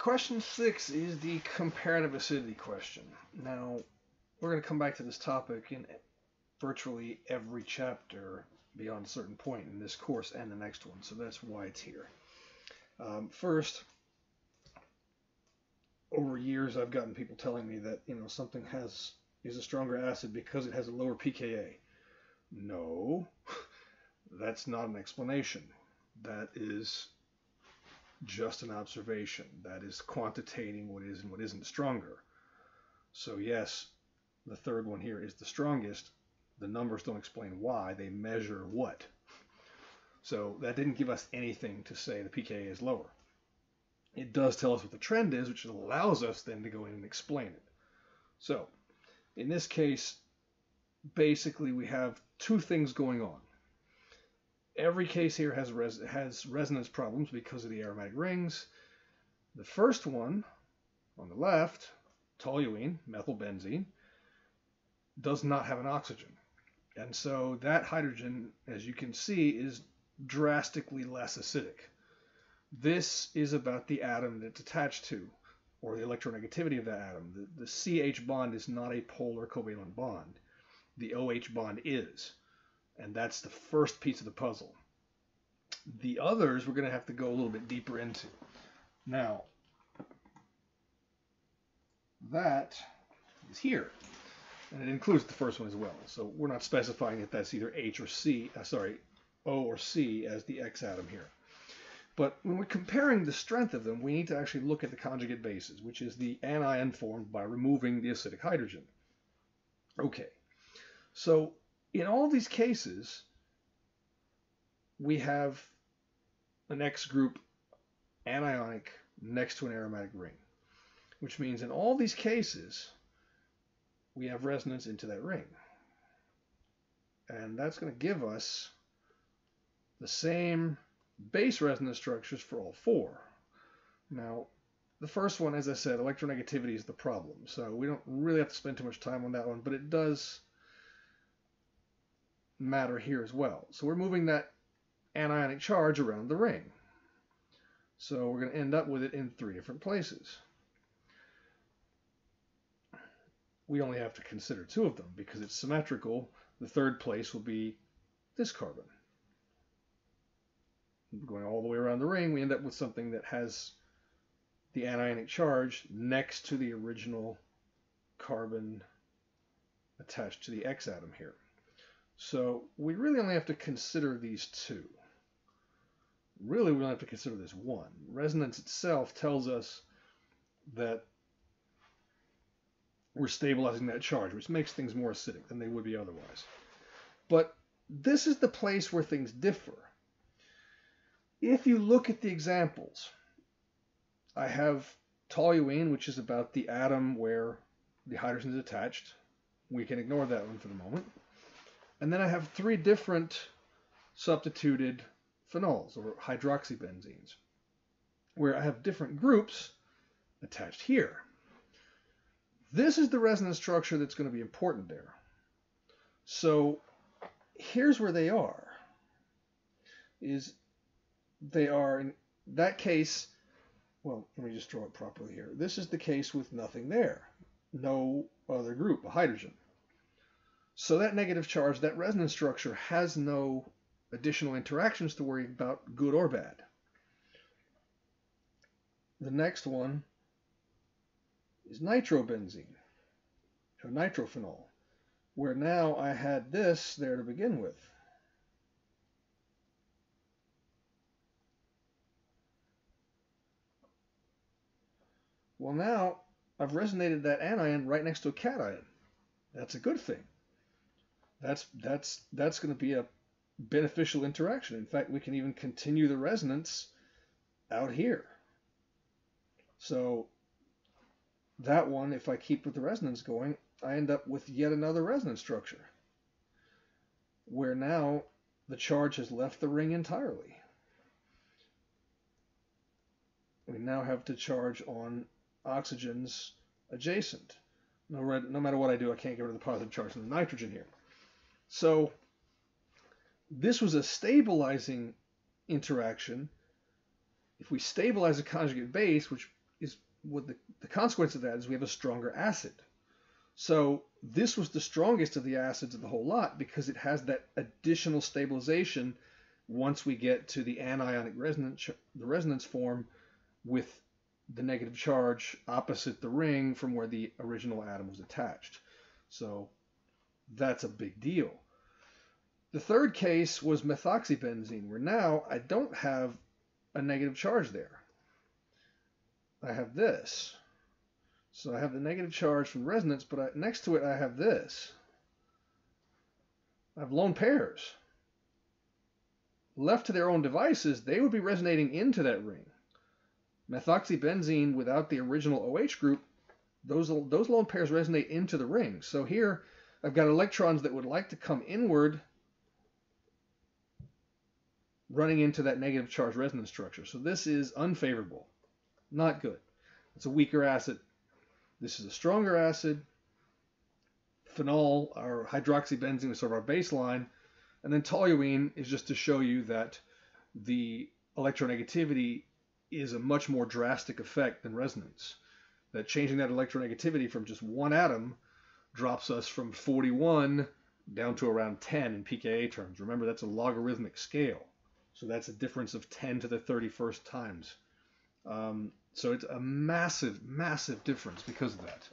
question six is the comparative acidity question. Now, we're going to come back to this topic in virtually every chapter beyond a certain point in this course and the next one, so that's why it's here. Um, first, over years, I've gotten people telling me that you know something has is a stronger acid because it has a lower pKa. No, that's not an explanation. That is just an observation. That is quantitating what is and what isn't stronger. So yes, the third one here is the strongest. The numbers don't explain why. They measure what. So that didn't give us anything to say the pKa is lower. It does tell us what the trend is, which allows us then to go in and explain it. So in this case, basically we have two things going on. Every case here has, res has resonance problems because of the aromatic rings. The first one on the left, toluene, methylbenzene, does not have an oxygen. And so that hydrogen, as you can see, is drastically less acidic. This is about the atom that's attached to, or the electronegativity of that atom. The, the CH bond is not a polar covalent bond. The OH bond is. And that's the first piece of the puzzle. The others we're going to have to go a little bit deeper into. Now, that is here. And it includes the first one as well. So we're not specifying that that's either H or C, uh, sorry, O or C as the X atom here. But when we're comparing the strength of them, we need to actually look at the conjugate bases, which is the anion formed by removing the acidic hydrogen. Okay, so in all these cases, we have an X group anionic next to an aromatic ring, which means in all these cases, we have resonance into that ring. And that's going to give us the same base resonance structures for all four. Now, the first one, as I said, electronegativity is the problem. So we don't really have to spend too much time on that one, but it does matter here as well. So we're moving that anionic charge around the ring. So we're going to end up with it in three different places. We only have to consider two of them because it's symmetrical. The third place will be this carbon going all the way around the ring, we end up with something that has the anionic charge next to the original carbon attached to the X atom here. So we really only have to consider these two. Really, we only have to consider this one. Resonance itself tells us that we're stabilizing that charge, which makes things more acidic than they would be otherwise. But this is the place where things differ. If you look at the examples, I have toluene, which is about the atom where the hydrogen is attached. We can ignore that one for the moment. And then I have three different substituted phenols or hydroxybenzenes where I have different groups attached here. This is the resonance structure that's going to be important there. So here's where they are. Is they are in that case, well, let me just draw it properly here. This is the case with nothing there, no other group, a hydrogen. So that negative charge, that resonance structure has no additional interactions to worry about, good or bad. The next one is nitrobenzene, or nitrophenol, where now I had this there to begin with. Well, now I've resonated that anion right next to a cation. That's a good thing. That's that's that's going to be a beneficial interaction. In fact, we can even continue the resonance out here. So that one, if I keep with the resonance going, I end up with yet another resonance structure where now the charge has left the ring entirely. We now have to charge on oxygens adjacent. No, no matter what I do, I can't get rid of the positive charge in the nitrogen here. So this was a stabilizing interaction. If we stabilize a conjugate base, which is what the, the consequence of that is we have a stronger acid. So this was the strongest of the acids of the whole lot because it has that additional stabilization once we get to the anionic resonance, the resonance form with the negative charge opposite the ring from where the original atom was attached. So that's a big deal. The third case was methoxybenzene, where now I don't have a negative charge there. I have this. So I have the negative charge from resonance, but I, next to it I have this. I have lone pairs. Left to their own devices, they would be resonating into that ring. Methoxybenzene without the original OH group, those, those lone pairs resonate into the ring. So here I've got electrons that would like to come inward running into that negative charge resonance structure. So this is unfavorable, not good. It's a weaker acid. This is a stronger acid. Phenol, our hydroxybenzene, is sort of our baseline. And then toluene is just to show you that the electronegativity is a much more drastic effect than resonance. That changing that electronegativity from just one atom drops us from 41 down to around 10 in pKa terms. Remember, that's a logarithmic scale. So that's a difference of 10 to the 31st times. Um, so it's a massive, massive difference because of that.